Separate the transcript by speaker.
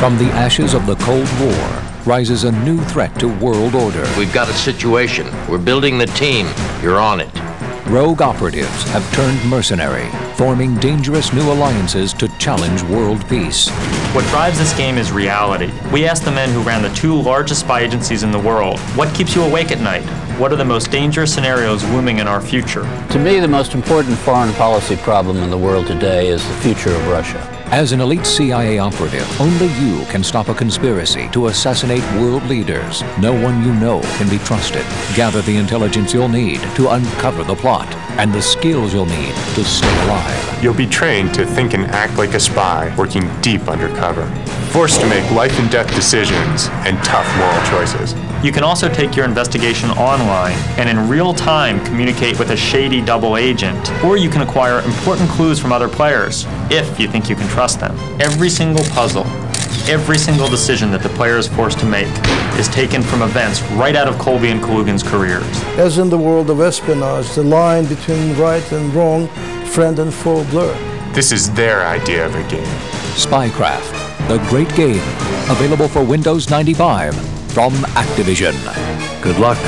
Speaker 1: From the ashes of the Cold War rises a new threat to world order.
Speaker 2: We've got a situation. We're building the team. You're on it.
Speaker 1: Rogue operatives have turned mercenary, forming dangerous new alliances to challenge world peace.
Speaker 3: What drives this game is reality. We asked the men who ran the two largest spy agencies in the world, what keeps you awake at night? What are the most dangerous scenarios looming in our future?
Speaker 4: To me, the most important foreign policy problem in the world today is the future of Russia.
Speaker 1: As an elite CIA operative, only you can stop a conspiracy to assassinate world leaders. No one you know can be trusted. Gather the intelligence you'll need to uncover the plot and the skills you'll need to stay alive.
Speaker 5: You'll be trained to think and act like a spy, working deep undercover. Forced to make life and death decisions and tough moral choices.
Speaker 3: You can also take your investigation online and in real time communicate with a shady double agent, or you can acquire important clues from other players, if you think you can trust them. Every single puzzle, every single decision that the player is forced to make is taken from events right out of Colby and Kalugin's careers.
Speaker 6: As in the world of espionage, the line between right and wrong, friend and foe blur.
Speaker 5: This is their idea of a game.
Speaker 1: Spycraft, the great game, available for Windows 95 from Activision. Good luck.